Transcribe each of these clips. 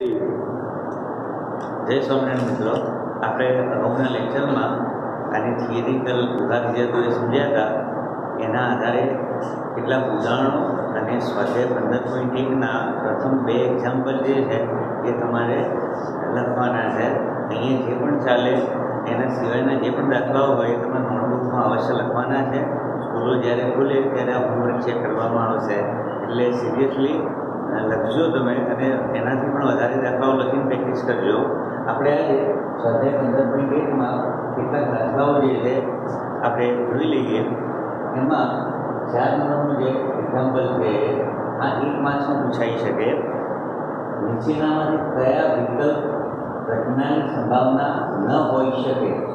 જય સ્વામિનારાયણ મિત્રો. આપણે અગાઉના લેક્ચરમાં આની થિયરિકલ ઉધાર જે તો એ સમજ્યા હતા, એના આધારે કેટલાક ઉદાહરણો અને સ્વાધ્યાય પંદર પોઈન્ટ એકના પ્રથમ બે એક્ઝામ્પલ જે છે, એ તમારે લખવાના છે. અહીંયા જે પણ ચાલે, એના સિવાયના જે પણ દાખલાઓ હોય, એ તમે નોટબુકમાં અવશ્ય લખવાના છે. સ્કૂલો જ્યારે ખુલે, ત્યારે આ હોમવર્ક ચેક કરવામાં આવશે એટલે સિરિયસલી લખજો તમે, અને એનાથી પણ વધારે દાખલાઓ લખીને પ્રેક્ટિસ કરજો. આપણે સ્વાધ્યાય પંદર પોઈન્ટ કેટલાક દાખલાઓ જે છે, આપણે જોઈ લઈએ. એમાં ચાર નંબરનું જે એક્ઝામ્પલ છે, આ એક માર્ક્સમાં પૂછાઈ શકે. નીચેનામાંથી કયા વિકલ્પ ઘટનાની સંભાવના ન હોઈ શકે?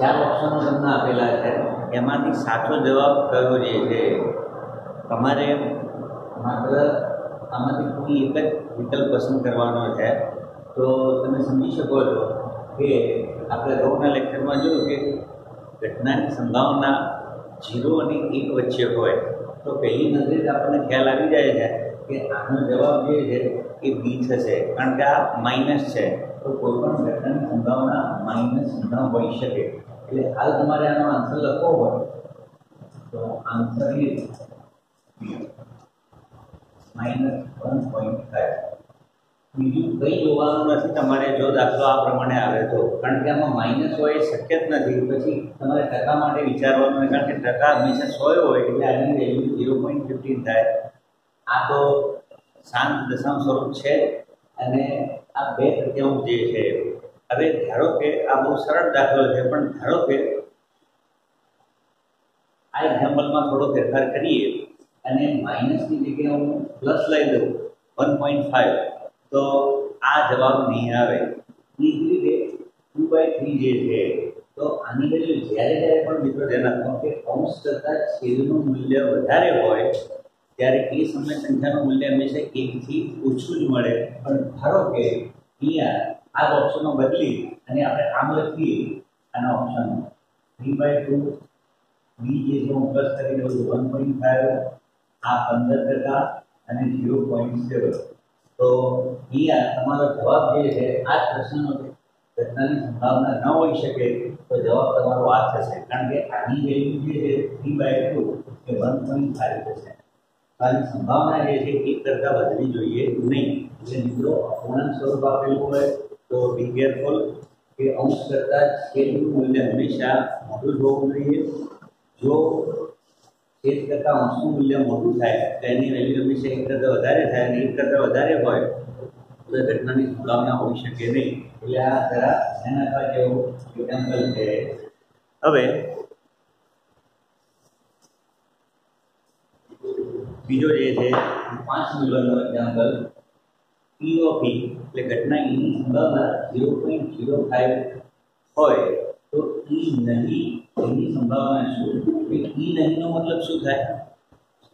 ચાર ઓપ્શનો તમને આપેલા છે. એમાંથી સાચો જવાબ કયો જે છે? તમારે માત્ર આમાંથી કોઈ એક જ વિકલ્પ પસંદ કરવાનો છે, તો તમે સમજી શકો છો કે આપણે રોગના લેક્ચરમાં જોયું કે ઘટનાની સંભાવના ઝીરો અને એક વચ્ચે હોય, તો પહેલી નજરે જ આપણને ખ્યાલ આવી જાય છે કે આનો જવાબ જે છે એ બી થશે, કારણ કે આ માઇનસ છે, તો કોઈ પણ ઘટનાની સંભાવના માઇનસ ન હોઈ શકે. એટલે હાલ તમારે આનો આન્સર લખવો હોય, તો answer is minus one point five બીજું કંઈ જોવાનું નથી, તમારે જો દાખલો આ પ્રમાણે આવે તો. કારણ કે આમાં માઇનસ હોય એ શક્ય જ નથી. પછી તમારે ટકા માટે વિચારવાનું કારણ કે ટકા હંમેશા સો હોય એટલે આની વેલ્યુ ઝીરો પોઈન્ટ ફિફ્ટીન થાય. આ તો શાંત દશાંશ સ્વરૂપ છે અને આ બે તૃતીયાંશ જે છે. હવે ધારો કે આ બહુ સરળ દાખલો છે, પણ ધારો કે આ એક્ઝામ્પલમાં થોડો ફેરફાર કરીએ. અને માઇનસની જગ્યાએ હું પ્લસ લઈ દઉં વન પોઈન્ટ ફાઈવ તો આ જવાબ નહીં આવે. એ જ રીતે ટુ બાય થ્રી જે છે, તો આની વેલ્યુ જ્યારે જ્યારે પણ મિત્રો ધ્યાન રાખો કે અંશ કરતાં છેદનું મૂલ્ય વધારે હોય, ત્યારે એ સમય સંખ્યાનું મૂલ્ય હંમેશા એકથી ઓછું જ મળે. પણ ધારો કે અહીંયા આ ઓપ્શનો બદલી અને આપણે આમ લખીએ આના option three by two B જે છે, હું પ્લસ કરી દઉં છું વન પોઈન્ટ ફાઈવ આ પંદર ટકા અને ઝીરો પોઈન્ટ સેવન તો અહીંયા તમારો જવાબ જે છે, આ પ્રશ્નનો ઘટનાની સંભાવના ન હોઈ શકે તો જવાબ તમારો આ થશે. કારણ કે આની જે છે એ વન પોઈન્ટ ફાઈવ થશે. આની સંભાવના જે છે, એક કરતાં વધવી જોઈએ નહીં. એટલે મિત્રો, અપૂર્ણાંક સ્વરૂપ આપેલું હોય તો બી કેરફુલ કે અંશ કરતાં છેદનું મૂલ્ય હંમેશા મોટું જ હોવું જોઈએ. જો છેદ કરતાં અંશનું મૂલ્ય મોટું થાય તો એની વેલ્યુ હંમેશા એક કરતાં વધારે થાય અને એક કરતાં વધારે હોય તો એ ઘટનાની સંભાવના હોઈ શકે નહીં એટલે આ જરા ધ્યાન આપવા જેવું એક્ઝામ્પલ છે હવે બીજો જે છે પાંચ નંબરનો એક્ઝામ્પલ પી ઓફ ઈ એટલે ઘટના ઈની સંભાવના ઝીરો પોઈન્ટ ઝીરો ફાઈવ હોય તો ઈ નહીં એની સંભાવના શું? કે ઈ નહીંનો મતલબ શું થાય?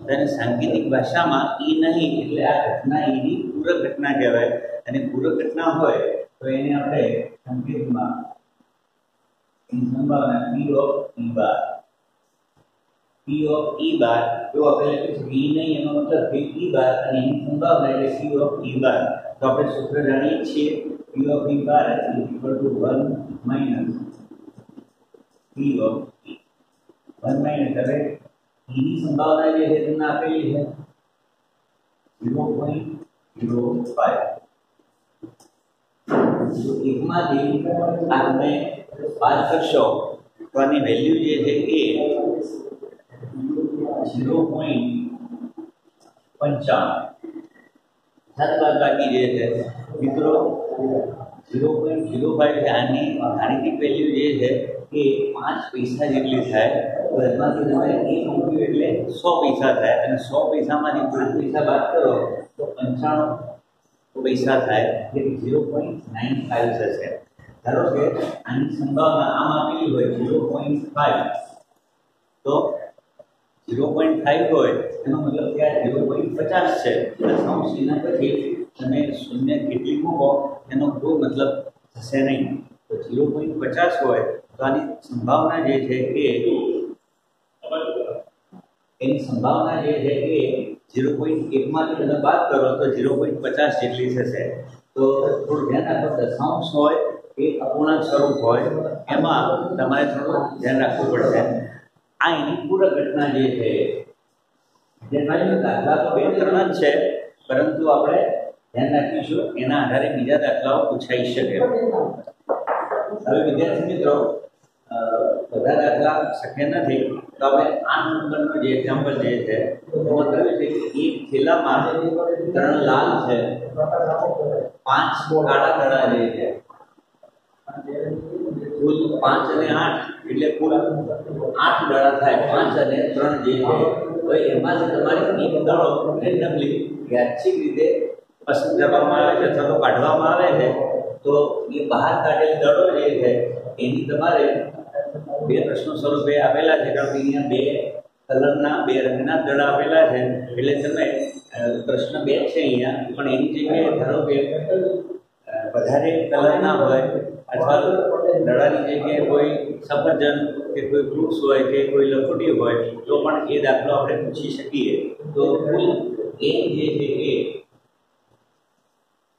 તેને સાંકેતિક ભાષામાં ઈ નહીં એટલે આ ઘટના ઈની પૂરક ઘટના કહેવાય. અને પૂરક ઘટના હોય તો એને આપણે સંકેતમાં એની સંભાવના પી of E bar. P of E બાર, જો આપણે લખ્યું છે ઈ નહીં, એનો મતલબ કે ઈ બાર અને એની સંભાવના એટલે પી ઓફ ઈ બાર. તો આપણે સૂત્ર જાણીએ છીએ P of E bar is equal to one minus P of E 1 minus હવે ઈની સંભાવના જે છે તમને આપેલી છે 0.05 તો એકમાં જે આ તમે બાદ કરશો તો આની વેલ્યુ જે છે એ ઝીરો પોઈન્ટ પંચાવન સાત બાદ બાકી જે છે મિત્રો ઝીરો પોઈન્ટ ઝીરો ફાઈવ આની ગાણિતિક વેલ્યુ જે છે એ પાંચ પૈસા જેટલી થાય, તો એમાંથી તમે એક મૂક્યું એટલે સો પૈસા થાય. અને સો પૈસામાંથી પાંચ પૈસા બાદ કરો, તો પંચાણું પૈસા થાય. એટલે ઝીરો પોઈન્ટ નાઇન ફાઈવ થશે ધારો કે આની સંભાવના આમ આપેલી હોય ઝીરો પોઈન્ટ ફાઈવ તો ઝીરો પોઈન્ટ ફાઈવ હોય, એનો મતલબ કે આ ઝીરો પોઈન્ટ પચાસ છે. અંશીના પછી તમે શૂન્ય કેટલી મૂકો એનો કોઈ મતલબ થશે નહીં. તો ઝીરો પોઈન્ટ પચાસ હોય, તો આની સંભાવના જે છે એ એની સંભાવના જે છે એ ઝીરો પોઈન્ટ એકમાંથી તમે બાદ કરો તો ઝીરો પોઈન્ટ પચાસ જેટલી થશે. તો થોડું ધ્યાન રાખો, દશાંશ હોય એ અપૂર્ણાંક સ્વરૂપ હોય, એમાં તમારે થોડું ધ્યાન રાખવું પડશે. આ એની પૂરક ઘટના જે છે જેમાં જો દાખલા તો બે ત્રણ જ છે, પરંતુ આપણે ધ્યાન રાખીશું. એના આધારે બીજા દાખલાઓ પૂછાઈ શકે. હવે વિદ્યાર્થી મિત્રો બધા દાખલા શક્ય નથી. તો આપણે આ નંબરનું જે એક્ઝામ્પલ જે છે એમાં કહ્યું છે કે એક થેલામાં ત્રણ લાલ છે. પાંચ કાળા કાળા જે છે. કુલ પાંચ અને આઠ, એટલે કુલ આઠ દડા થાય. પાંચ અને ત્રણ જે છે. તો એમાંથી તમારે એક દડો રેન્ડમલી યાદચ્છિક રીતે પસંદ કરવામાં આવે છે, અથવા તો કાઢવામાં આવે છે, તો એ બહાર કાઢેલ દડો જે છે, એની તમારે બે પ્રશ્નો સ્વરૂપે આપેલા છે, કારણ કે અહીંયા બે કલરના, બે રંગના દડા આપેલા છે, એટલે તમે પ્રશ્ન બે છે અહીંયા, પણ એની જગ્યાએ ધારો કે વધારે કલરના હોય, અથવા તો દડાની જગ્યાએ કોઈ સફરજન કે કોઈ ફ્રૂટ્સ હોય કે કોઈ લખોટી હોય, તો પણ એ દાખલો આપણે પૂછી શકીએ. તો કુલ એ જે છે એ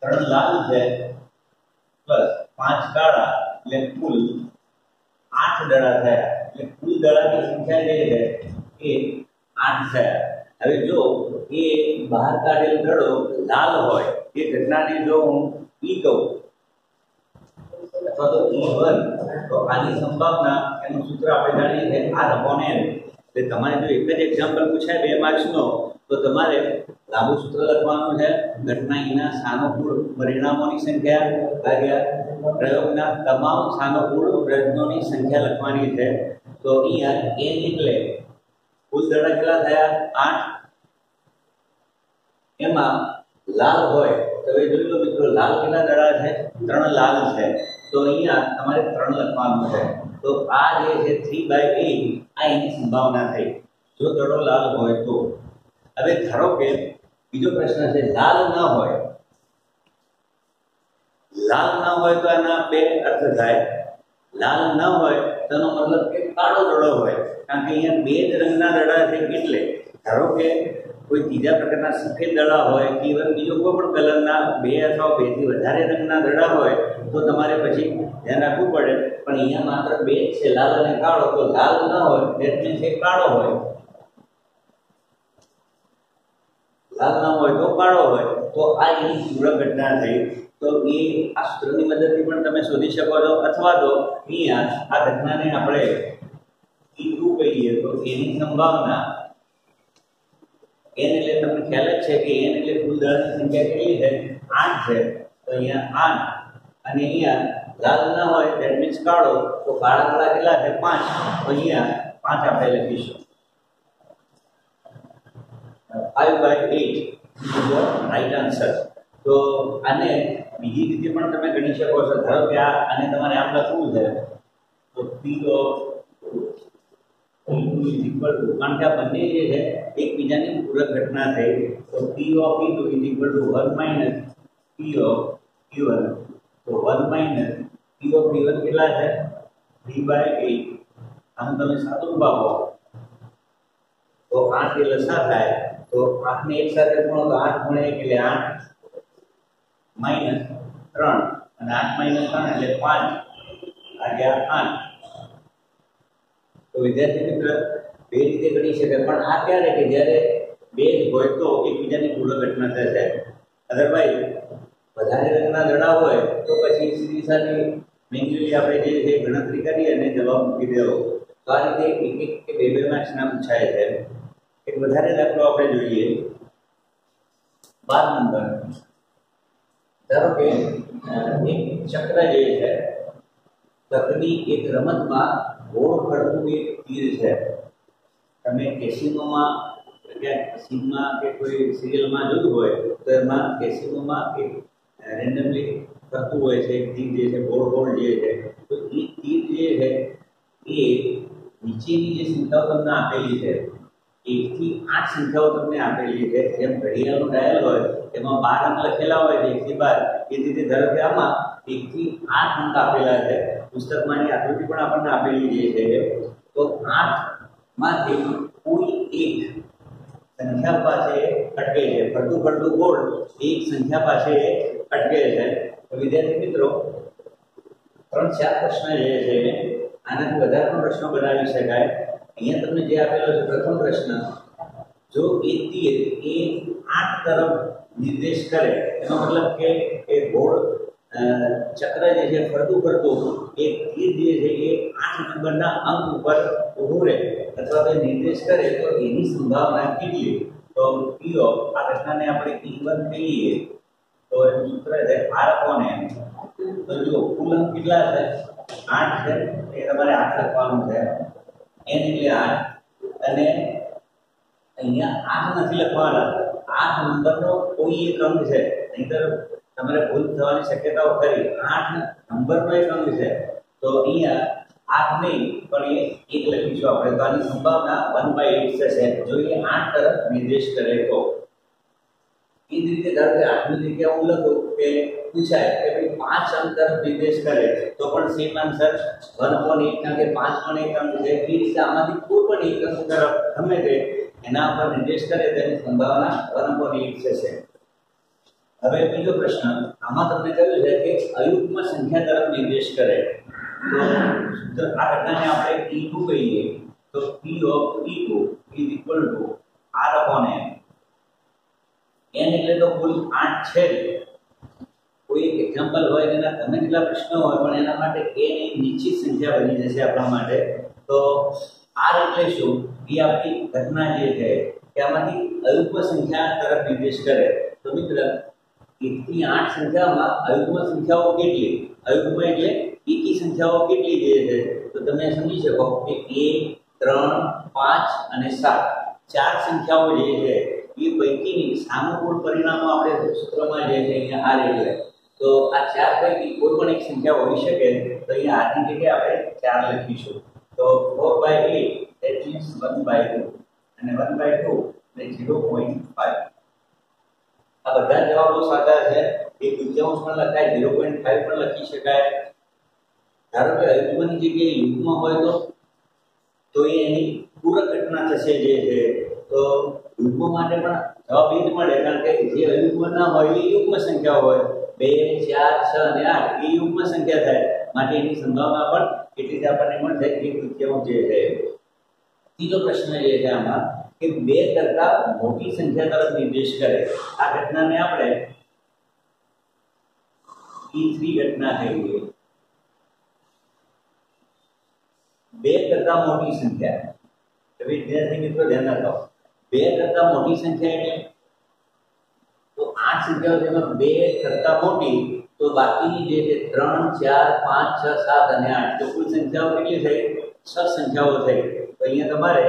ત્રણ લાલ છે, પ્લસ પાંચ કાળા, એટલે કુલ આઠ દડા થયા. એટલે કુલ દડાની સંખ્યા જે છે? એ આઠ થયા. હવે જો એ બહાર કાઢેલ દડો લાલ હોય, એ ઘટનાને જો હું ઈ કહું, અથવા તો ઈ વન તો આની સંભાવના એનું સૂત્ર આપણે જાણીએ છીએ આર અપોન તમારે જો એક જ એક્ઝામ્પલ પૂછાય, બે માર્ક્સનો તો તમારે લાંબુ સૂત્ર લખવાનું છે. ઘટના એના સાનુકૂળ પરિણામોની સંખ્યા ભાગ્યા પ્રયોગના તમામ સાનુકૂળ પ્રયત્નોની સંખ્યા લખવાની છે. તો અહીંયા એન એટલે કુલ દડા કેટલા થયા? આઠ. એમાં લાલ હોય તો એ જોઈ લો મિત્રો, લાલ કેટલા દડા છે? ત્રણ લાલ છે. તો અહીંયા તમારે ત્રણ લખવાનું છે. તો આ જે છે થ્રી બાય એટ આ એની સંભાવના થઈ. જો દડો લાલ હોય તો હવે ધારો કે બીજો પ્રશ્ન છે, લાલ ન હોય. લાલ ન હોય તો એના બે અર્થ થાય. લાલ ન હોય તો એનો મતલબ કે કાળો દડો હોય. કારણ કે અહીંયા બે જ રંગના દડા છે એટલે ધારો કે કોઈ ત્રીજા પ્રકારના સફેદ દડા હોય, કે ઇવન બીજો કોઈ પણ કલરના બે અથવા બેથી વધારે રંગના દડા હોય, તો તમારે પછી ધ્યાન રાખવું પડે. પણ અહીંયા માત્ર બે છે, લાલ અને કાળો. તો લાલ ન હોય એટલે છે કાળો હોય. લાલ હોય તો કાળો હોય, તો આ એની તીવ્ર ઘટના થઈ. તો એ આ સૂત્રની મદદથી પણ તમે શોધી શકો છો, અથવા તો અહીંયા આ ઘટનાને આપણે ઈટુ કહીએ તો એની સંભાવના. એન એટલે તમને ખ્યાલ જ છે કે એન એટલે કુલ દળની સંખ્યા કેટલી છે? આઠ છે. તો અહીંયા આઠ. અને અહીંયા લાલ ના હોય દેટ મીન્સ કાળો. તો કાળા કાળા કેટલા છે? પાંચ. તો અહીંયા પાંચ આપણે લખીશું. Five by eight right answer તો આને બીજી રીતે પણ તમે ગણી શકો છો. ધારો કે આ આને તમારે આમ લખવું છે. તો P of is equal to કારણ કે આ બંને જે છે, એકબીજાની પૂરક ઘટના થઈ. તો P of E two is equal to one minus P of E one તો one minus P of E one કેટલા છે? થ્રી બાય એટ આમ તમે સાદું ભાવો તો આઠ એ લસા થાય તો આઠને એક સાથે ગુણો તો આઠ ગુણે એક એટલે આઠ માઇનસ ત્રણ. અને આઠ માઇનસ ત્રણ એટલે પાંચ ભાગ્યા આઠ. તો વિદ્યાર્થી મિત્ર, બે રીતે ગણી શકાય, પણ આ ક્યારે કે જ્યારે બે જ હોય તો એકબીજાની પૂર્વ ઘટના થશે અધરવાઇઝ વધારે રંગના દડા હોય તો પછી સીધી મેન્યુઅલી આપણે જે છે ગણતરી કરી અને જવાબ મૂકી દેવો. તો આ રીતે એક એક કે બે બે માર્ક્સના પૂછાય છે એક વધારે દાખલો આપણે જોઈએ બાર નંબર ધારો કે અ, એક ચક્ર જે છે ચક્રની એક રમતમાં ગોળ ફરતું એક તીર છે તમે કેસિનોમાં ક્યાંક સીનમાં કે કોઈ સિરિયલમાં જોયું હોય તો એમાં કેસિનોમાં એક રેન્ડમલી ફરતું હોય છે એક તીર જે છે ગોળ ગોળ જે છે તો એ તીર જે છે એ નીચેની જે સંખ્યાઓ તમને આપેલી છે એકથી આઠ સંખ્યાઓ તમને આપેલી છે. જેમ ઘડિયાળનો ડાયલ હોય એમાં બાર અંક લખેલા હોય છે એકથી બાર. એ રીતે ધારો કે આમાં એકથી આઠ અંક આપેલા છે. પુસ્તકમાંની આકૃતિ પણ આપણને આપેલી જે છે. તો આઠમાંથી કોઈ એક સંખ્યા પાસે અટકે છે. ફરતું ફરતું ગોળ એક સંખ્યા પાસે અટકે છે. તો વિદ્યાર્થી મિત્રો, ત્રણ ચાર પ્રશ્ન જે છે, આનાથી વધારે પણ પ્રશ્નો બનાવી શકાય. અહીંયા તમને જે આપેલો છે પ્રથમ પ્રશ્ન જો એ તીર એ આઠ તરફ નિર્દેશ કરે એનો મતલબ કે એ ગોળ અ, ચક્ર જે છે ફરતું ફરતું એ તીર જે છે એ આઠ નંબરના અંક ઉપર ઊભું રહે અથવા તો નિર્દેશ કરે તો એની સંભાવના કેટલી? તો પીઓ આ ઘટનાને આપણે ઈ વન કહીએ તો એનું સૂત્ર છે આર અપોન એમ તો જો કુલ અંક કેટલા છે? આઠ છે. એ તમારે આઠ લખવાનું છે. એન એટલે આઠ અને અહીંયા આઠ નથી લખવાના. આઠ નંબરનો કોઈ એક અંક છે. નહીતર તમારે ભૂલ થવાની શક્યતાઓ ખરી. આઠ નંબરનો એક અંક છે. તો અહીંયા આઠ નહીં, પણ એ એક લખીશું આપણે. તો આની સંભાવના વન બાય એટ થશે જો એ આઠ તરફ નિર્દેશ કરે તો. એ જ રીતે ધારો કે આઠમી જગ્યા હું લખું કે પૂછાય કે ભાઈ પાંચ અંક તરફ નિર્દેશ કરે તો પણ same answer one upon eight કારણ કે પાંચ પણ એક અંક છે એ રીતે આમાંથી કોઈ પણ એક અંક તરફ ગમે તે, એના પર નિર્દેશ કરે તેની સંભાવના વન અપોન એટ થશે હવે બીજો પ્રશ્ન, આમાં તમને કહ્યું છે કે અયુગ્મ સંખ્યા તરફ નિર્દેશ કરે તો સૂત્ર- આ ઘટનાને આપણે ઈ ટુ કહીએ. તો P of E two is equal to R upon N N એટલે તો કુલ આઠ છે. જ. કોઈ એક એક્ઝામ્પલ હોય એના ગમે તેટલા પ્રશ્નો હોય, પણ એના માટે એ નિશ્ચિત સંખ્યા બની જશે આપણા માટે. તો આર એટલે શું? એ આપણી ઘટના જે છે કે આમાંથી અયુગ્મ સંખ્યા તરફ નિર્દેશ કરે. તો મિત્ર, એકથી આઠ સંખ્યામાં અયુગ્મ સંખ્યાઓ કેટલી? અયુગ્મ એટલે એકી સંખ્યાઓ કેટલી જે છે? તો તમે સમજી શકો કે એક ત્રણ, પાંચ અને સાત. ચાર સંખ્યાઓ જે છે, એ પૈકીની સાનુકૂળ પરિણામો આપણે સૂત્રમાં જે છે, અહીંયા આ એટલે તો આ ચાર પૈકી કોઈ પણ એક સંખ્યા હોઈ શકે, તો અહીંયા આની જગ્યાએ આપણે ચાર લખીશું. તો four by eight that means one by two અને વન બાય ટુ એટલે ઝીરો પોઈન્ટ ફાઈવ આ બધા જવાબો સાચા છે. એક દુત્યાંશ પણ લખાય ઝીરો પોઈન્ટ ફાઈવ પણ લખી શકાય. ધારો કે અયુગ્મની જગ્યાએ યુગમાં હોય તો તો એ એની પૂરક ઘટના થશે જે છે. તો યુગ્મ માટે પણ જવાબ એ જ મળે, કારણ કે જે અયુગ્મ ના હોય એ યુગ્મ સંખ્યા હોય. બે, ચાર, છ અને આઠ. એ યુગ્મ સંખ્યા થાય. માટે એની સંભાવના પણ એટલી જ આપણને મળશે કે તૃતીયાંશ જે છે. ત્રીજો પ્રશ્ન જે છે આમાં કે બે કરતા મોટી સંખ્યા તરફ નિર્દેશ કરે. આ ઘટનાને આપણે ઈ થ્રી ઘટના કહીએ બે કરતા મોટી સંખ્યા. વિદ્યાર્થી મિત્રો ધ્યાન રાખો. બે કરતા મોટી સંખ્યા એટલે તો આઠ સંખ્યાઓ જેમાં બે કરતા મોટી, તો બાકીની જે છે, ત્રણ, ચાર, પાંચ, છ, સાત અને આઠ, તો કુલ સંખ્યાઓ કેટલી થઈ? છ સંખ્યાઓ થઈ. તો અહીંયા તમારે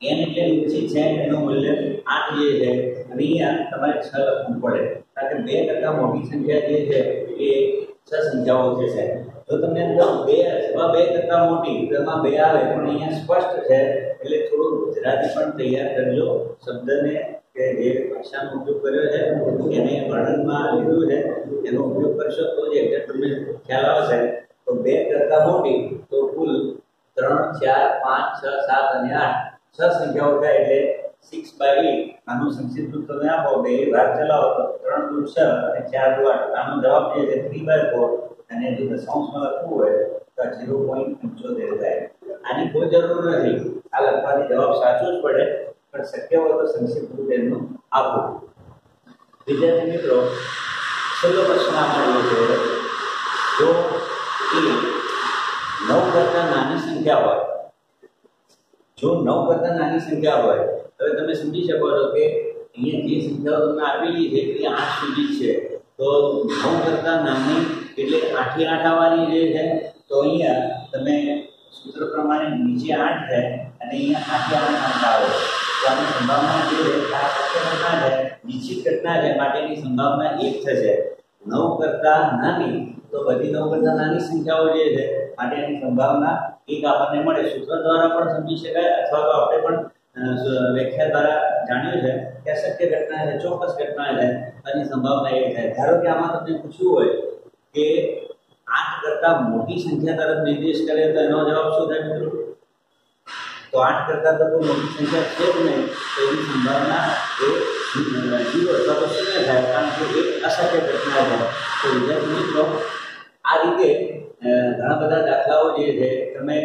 એન એટલે ઊંચી છે એનું મૂલ્ય આઠ જે છે, અને અહીંયા તમારે છ લખવું પડે. કારણ કે બે કરતા મોટી સંખ્યા જે છે, એ છ સંખ્યાઓ છે. તો જો તમને કહું, બે અથવા બે કરતા મોટી, તો એમાં બે આવે, પણ અહીંયા સ્પષ્ટ છે, એટલે થોડું ગુજરાતી પણ તૈયાર કરજો, શબ્દને કે જે ભાષાનો ઉપયોગ કર્યો છે એને વર્ણનમાં લીધું છે, એનો ઉપયોગ કરશો તો જ તમને ખ્યાલ આવશે, તો બે કરતા મોટી તો કુલ ત્રણ, ચાર, પાંચ, છ, સાત અને આઠ. છ સંખ્યાઓ થાય એટલે સિક્સ બાય એટ આનું સંક્ષિપ્ત તમે આપો, બે ભાગ ચલાવો તો ત્રણ દુ છ અને ચાર દુ આઠ. આનો જવાબ જે થ્રી બાય ફોર અને જો લખવું હોય તો ઝીરો પોઈન્ટ પંચોતેર થાય. આની કોઈ જરૂર નથી. આ લખવાથી જવાબ સાચો જ પડે. પણ શક્ય હોય તો સંક્ષિપ્ત રૂપ એનું આપો. વિદ્યાર્થી મિત્રો છેલ્લો પ્રશ્ન આમાં એ છે. જો એ નવ કરતા નાની સંખ્યા હોય, જો નવ કરતા નાની સંખ્યા હોય, હવે તમે સમજી શકો છો કે અહીંયા જે સંખ્યાઓ તમને આપેલી છે, એ આઠ સુધી છે. તો નવ કરતા નાની એટલે આઠી આઠ આવવાની જે છે, તો અહીંયા તમે સૂત્ર પ્રમાણે નીચે આઠ છે અને અહીંયા આઠે આઠ આઠ આવે તો સંભાવના જે આ શક્ય ઘટના છે નિશ્ચિત ઘટના છે માટેની સંભાવના એક થશે નવ કરતા નાની, તો બધી નવ કરતા નાની સંખ્યાઓ જે છે માટે એની સંભાવના એક આપણને મળે. સૂત્ર દ્વારા પણ સમજી શકાય, અથવા તો આપણે પણ વ્યાખ્યા દ્વારા જાણ્યું છે કે શક્ય ઘટના છે, ચોક્કસ ઘટના છે એની સંભાવના એક થાય ધારો કે આમાં તમને પૂછ્યું હોય કે આઠ કરતા મોટી સંખ્યા તરફ નિર્દેશ કરે, તો એનો જવાબ શું થાય મિત્રો? તો આઠ કરતાં તો કોઈ મોટી સંખ્યા છે જ નહીં. તો એની સંભાવના એ જીરો અથવા તો શૂન્ય થાય, કારણ કે એક અશક્ય ઘટના છે. તો વિદ્યાર્થી મિત્રો, આ રીતે ઘણા બધા દાખલાઓ જે છે, તમે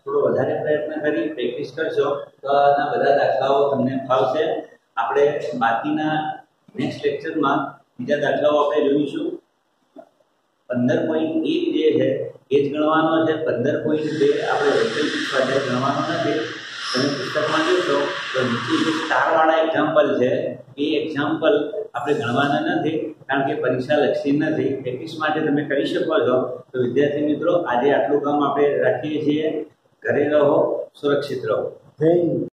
થોડો વધારે પ્રયત્ન કરી, પ્રેક્ટિસ કરશો, તો આના બધા દાખલાઓ તમને ફાવશે. આપણે બાકીના નેક્સ્ટ લેક્ચરમાં બીજા દાખલાઓ આપણે જોઈશું. પંદર પોઈન્ટ એક જે છે એ જ ગણવાનો છે. પંદર પોઈન્ટ બે આપણે વૈકલ્પિક સ્વાધ્યાય ગણવાનો નથી. તમે પુસ્તકમાં જોશો તો નીચે જે સ્ટારવાળા એક્ઝામ્પલ છે, એ એક્ઝામ્પલ આપણે ગણવાના નથી, કારણ કે પરીક્ષા લક્ષી નથી. પ્રેક્ટિસ માટે તમે કરી શકો છો. તો વિદ્યાર્થી મિત્રો, આજે આટલું કામ આપણે રાખીએ છીએ. ઘરે રહો, સુરક્ષિત રહો. થેન્ક